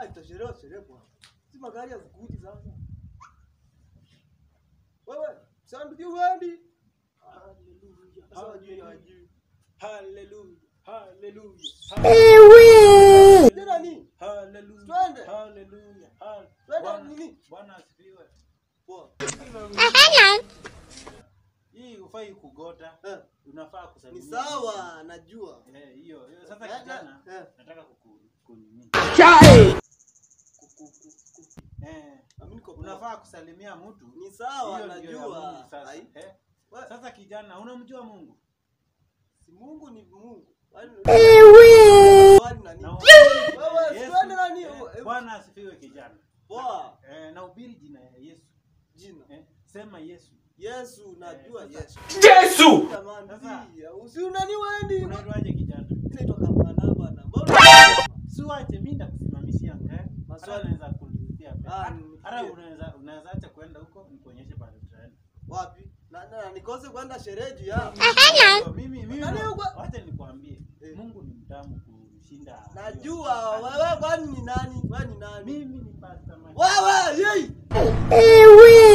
Chelewa chelewa bwana. Si magari hazikuji sasa. Wewe, sandu uendi. Haleluya. Sasa wajui hawajui. Haleluya. Haleluya. Tena nini? Haleluya. Twende. Haleluya. Hal- Twende Bwana- nini? Bwana asifiwe. Poa. Hii ufai kugota. Unafaa Unafaa Ni sawa, najua. Eh, hiyo. Sasa kijana, nataka kukunini. kunini. Eh, unafaa kusalimia mtu. Ni sawa, najua. Sasa. Eh, Sasa kijana, unamjua Mungu? si Mungu ni Mungu. Yesu. nani? Eh, Eh, Bwana asifiwe kijana. Poa. Eh, na ubiri jina ya Yesu. Jina. Eh, sema Yesu. Yesu, najua Eh, Yesu. Yesu! Jamani, Sasa- pia, unani wendi. Unaitwaje kijana? Inaitwa Kamana na. Mbona? Si wache mimi ndakusimamishia. Hata Maswali. unaweza unaweza acha kwenda huko nikuonyeshe pale tutaenda. Wapi? Na, na, nikose kwenda sherehe juu ya. Mimi wacha nikwambie. Eh. Mungu ni mtamu kushinda. Najua wewe kwani ni nani? Wewe ni nani? Mimi ni pastor. Wewe, yei. Ewe!